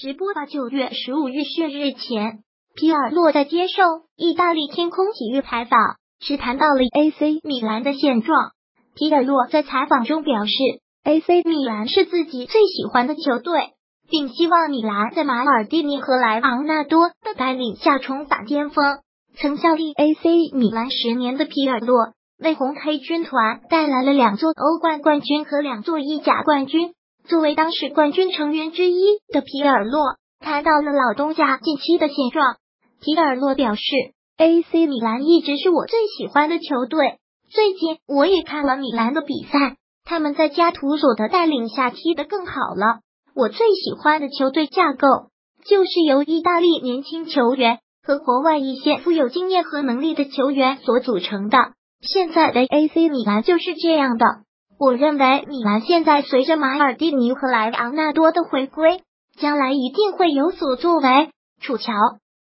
直播到。九月十五日讯日前，皮尔洛在接受意大利天空体育采访时谈到了 AC 米兰的现状。皮尔洛在采访中表示，AC 米兰是自己最喜欢的球队，并希望米兰在马尔蒂尼和莱昂纳多的带领下重返巅峰。曾效力 AC 米兰十年的皮尔洛，为红黑军团带来了两座欧冠冠军和两座意甲冠军。作为当时冠军成员之一的皮尔洛，谈到了老东家近期的现状。皮尔洛表示，AC 米兰一直是我最喜欢的球队。最近我也看了米兰的比赛，他们在加图索的带领下踢得更好了。我最喜欢的球队架构就是由意大利年轻球员和国外一些富有经验和能力的球员所组成的。现在的 AC 米兰就是这样的。我认为米兰现在随着马尔蒂尼和莱昂纳多的回归，将来一定会有所作为。楚乔